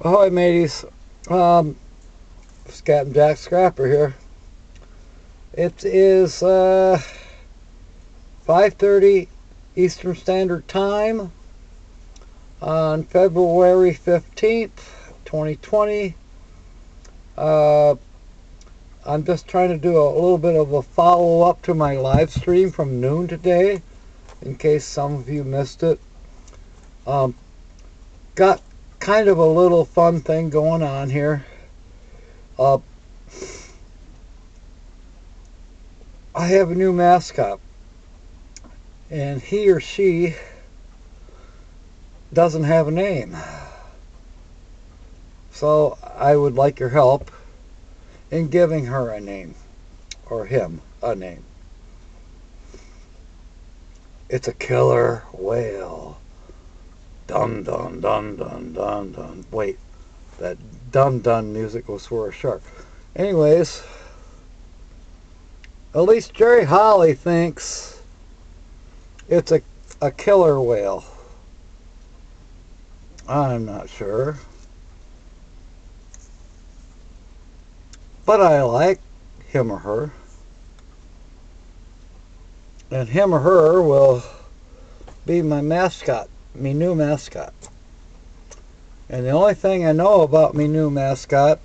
Ahoy, mateys. Um, it's Captain Jack Scrapper here. It is uh, 5.30 Eastern Standard Time on February 15th, 2020. Uh, I'm just trying to do a little bit of a follow-up to my live stream from noon today, in case some of you missed it. Um, got kind of a little fun thing going on here. Uh, I have a new mascot, and he or she doesn't have a name. So I would like your help in giving her a name, or him a name. It's a killer whale. Dun dun dun dun dun dun. Wait, that dun dun music was for a shark. Anyways, at least Jerry Holly thinks it's a, a killer whale. I'm not sure. But I like him or her. And him or her will be my mascot me new mascot. And the only thing I know about me new mascot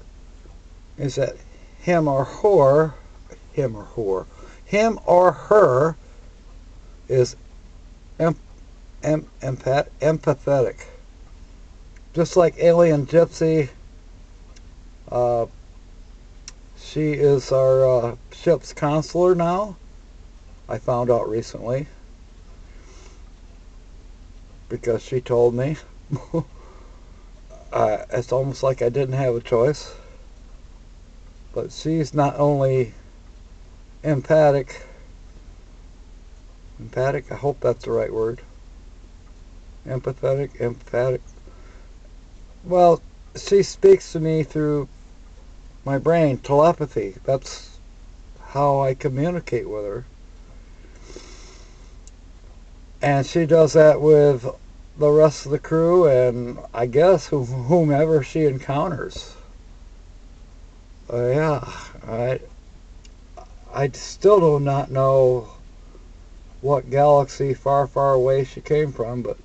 is that him or her, him or her, him or her is em, em, empath, empathetic. Just like Alien Gypsy, uh, she is our uh, ship's counselor now. I found out recently because she told me. uh, it's almost like I didn't have a choice. But she's not only empathic, empathic, I hope that's the right word. Empathetic, emphatic. Well, she speaks to me through my brain, telepathy. That's how I communicate with her. And she does that with the rest of the crew and I guess whomever she encounters. Uh, yeah, I, I still do not know what galaxy far, far away she came from, but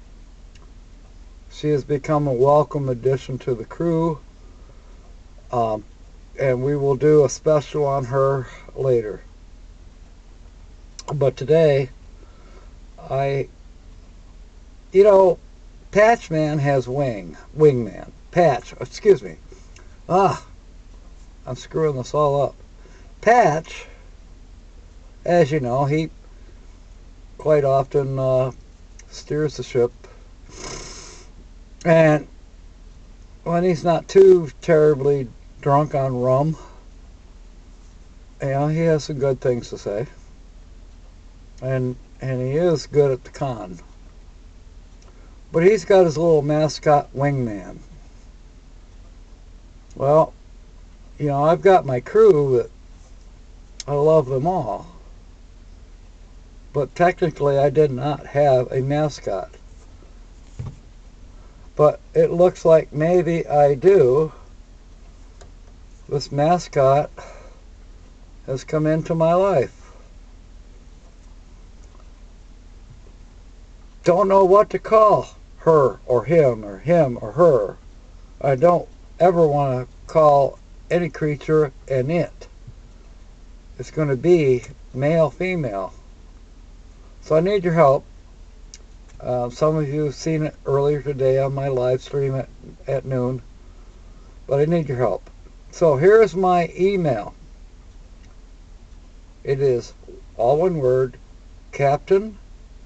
she has become a welcome addition to the crew. Um, and we will do a special on her later. But today, I, you know, Patchman has wing, wingman. Patch, excuse me. Ah, I'm screwing this all up. Patch, as you know, he quite often uh, steers the ship. And when he's not too terribly drunk on rum, you know, he has some good things to say. And and he is good at the con. But he's got his little mascot wingman. Well, you know, I've got my crew that I love them all. But technically I did not have a mascot. But it looks like maybe I do. This mascot has come into my life. don't know what to call her or him or him or her. I don't ever want to call any creature an it. It's going to be male, female. So I need your help. Uh, some of you have seen it earlier today on my live stream at, at noon. But I need your help. So here's my email. It is all one word, Captain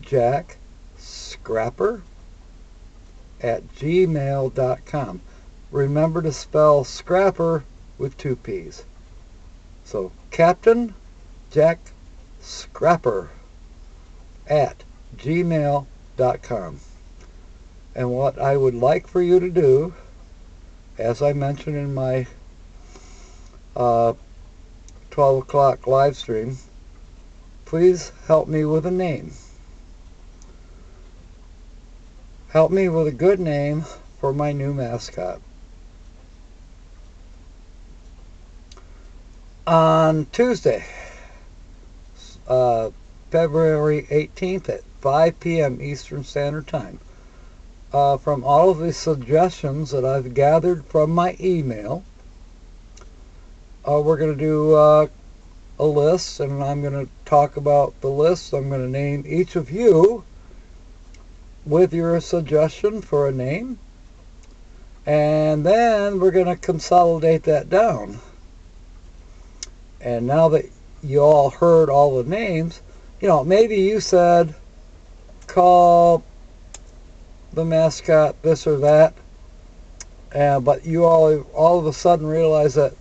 Jack scrapper at gmail.com. Remember to spell scrapper with two P's. So Captain Jack Scrapper at gmail.com. And what I would like for you to do, as I mentioned in my uh, 12 o'clock live stream, please help me with a name. Help me with a good name for my new mascot. On Tuesday, uh, February 18th at 5 p.m. Eastern Standard Time, uh, from all of the suggestions that I've gathered from my email, uh, we're going to do uh, a list, and I'm going to talk about the list. I'm going to name each of you with your suggestion for a name, and then we're going to consolidate that down. And now that you all heard all the names, you know, maybe you said, call the mascot this or that, and, but you all all of a sudden realize that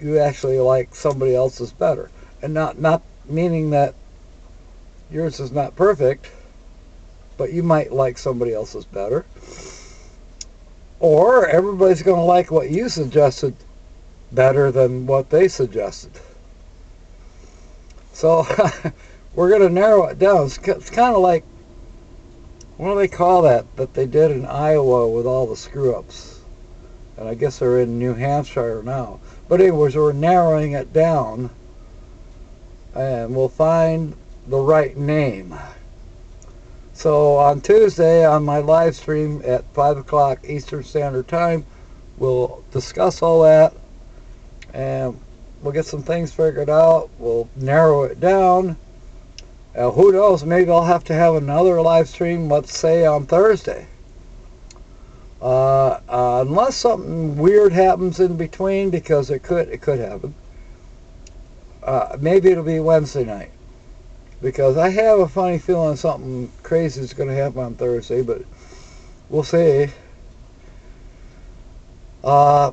you actually like somebody else's better. And not, not meaning that yours is not perfect, but you might like somebody else's better. Or everybody's going to like what you suggested better than what they suggested. So we're going to narrow it down. It's, it's kind of like, what do they call that, that they did in Iowa with all the screw-ups? And I guess they're in New Hampshire now. But anyways, we're narrowing it down and we'll find the right name. So on Tuesday on my live stream at 5 o'clock Eastern Standard Time, we'll discuss all that and we'll get some things figured out. We'll narrow it down. Uh, who knows, maybe I'll have to have another live stream, let's say on Thursday. Uh, uh, unless something weird happens in between, because it could it could happen. Uh, maybe it'll be Wednesday night, because I have a funny feeling something crazy is going to happen on Thursday, but we'll see. Uh,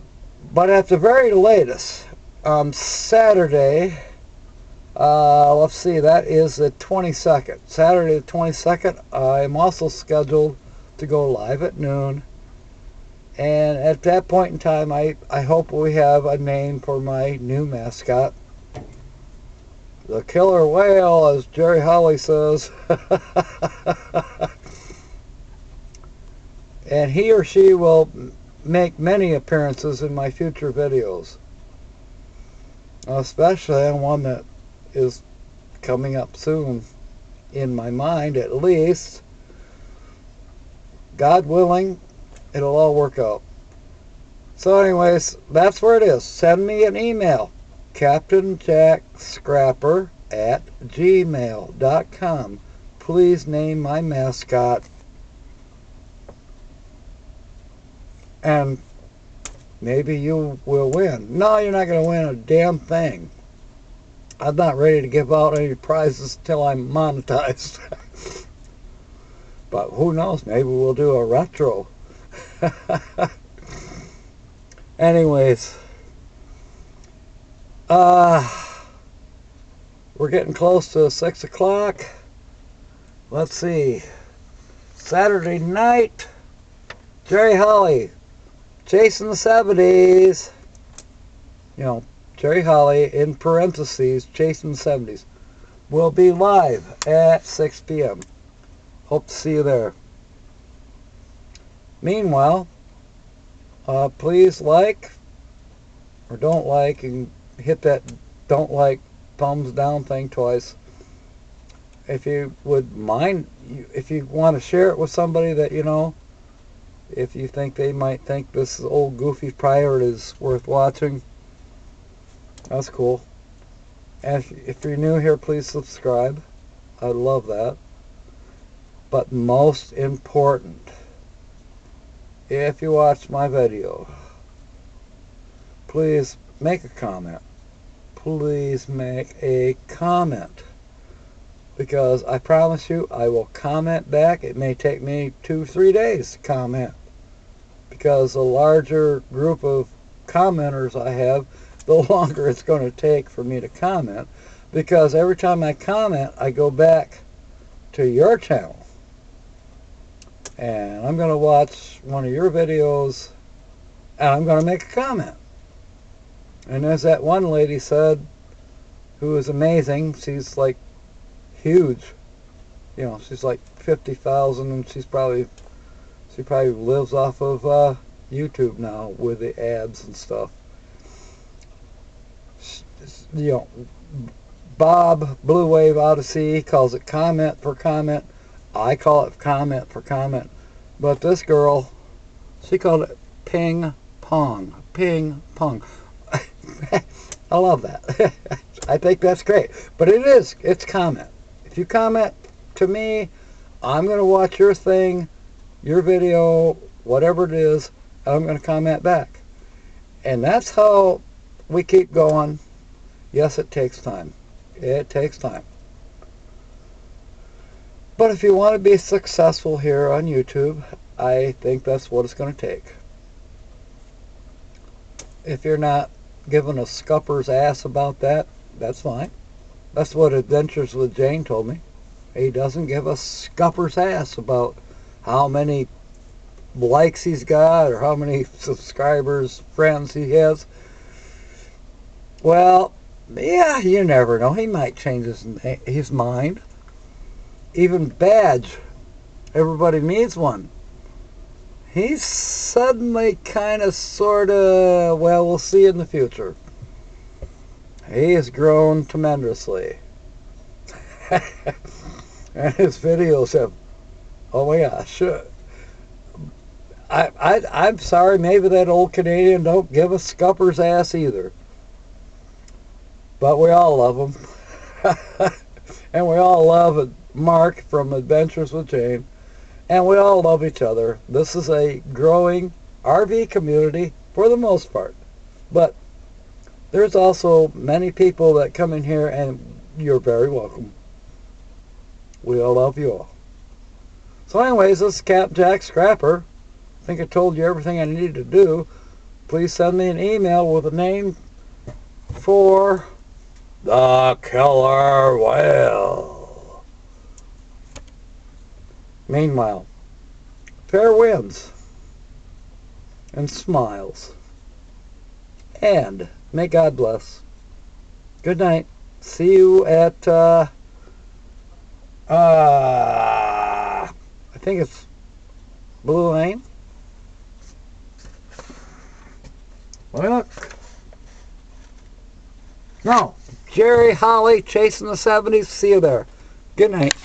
but at the very latest, um, Saturday, uh, let's see, that is the 22nd. Saturday the 22nd, I'm also scheduled to go live at noon and at that point in time, I, I hope we have a name for my new mascot. The killer whale, as Jerry Holly says. and he or she will make many appearances in my future videos. Especially on one that is coming up soon, in my mind at least. God willing, it'll all work out. So anyways, that's where it is. Send me an email. Captain Jack Scrapper at gmail.com. Please name my mascot. And maybe you will win. No, you're not going to win a damn thing. I'm not ready to give out any prizes until I'm monetized. but who knows? Maybe we'll do a retro. Anyways, uh, we're getting close to 6 o'clock. Let's see. Saturday night, Jerry Holly, Chasing the 70s. You know, Jerry Holly, in parentheses, Chasing the 70s, will be live at 6 p.m. Hope to see you there. Meanwhile, uh, please like or don't like and hit that don't like thumbs down thing twice. If you would mind, if you want to share it with somebody that you know, if you think they might think this old goofy pirate is worth watching, that's cool. And if, if you're new here, please subscribe. I'd love that. But most important, if you watch my video, please make a comment. Please make a comment. Because I promise you, I will comment back. It may take me two, three days to comment. Because the larger group of commenters I have, the longer it's going to take for me to comment. Because every time I comment, I go back to your channel and I'm going to watch one of your videos and I'm going to make a comment. And as that one lady said, who is amazing, she's like huge. You know, she's like 50,000 and she's probably, she probably lives off of uh, YouTube now with the ads and stuff. you know, Bob Blue Wave Odyssey calls it comment for comment. I call it comment for comment. But this girl, she called it ping pong. Ping pong. I love that. I think that's great. But it is, it's comment. If you comment to me, I'm going to watch your thing, your video, whatever it is, I'm going to comment back. And that's how we keep going. Yes, it takes time. It takes time. But if you want to be successful here on YouTube, I think that's what it's going to take. If you're not giving a scupper's ass about that, that's fine. That's what Adventures with Jane told me. He doesn't give a scupper's ass about how many likes he's got or how many subscribers, friends he has. Well, yeah, you never know. He might change his his mind. Even badge, everybody needs one. He's suddenly kind of, sort of, well, we'll see in the future. He has grown tremendously. and his videos have, oh my gosh. Uh, I, I, I'm sorry, maybe that old Canadian don't give a scupper's ass either. But we all love him. and we all love Mark from Adventures with Jane. And we all love each other. This is a growing RV community for the most part. But there's also many people that come in here and you're very welcome. We all love you all. So anyways, this is Cap Jack Scrapper. I think I told you everything I needed to do. Please send me an email with a name for the killer whale. Meanwhile, fair winds and smiles. And may God bless. Good night. See you at, uh, uh, I think it's Blue Lane. Let me Look. No. Jerry Holly chasing the 70s. See you there. Good night.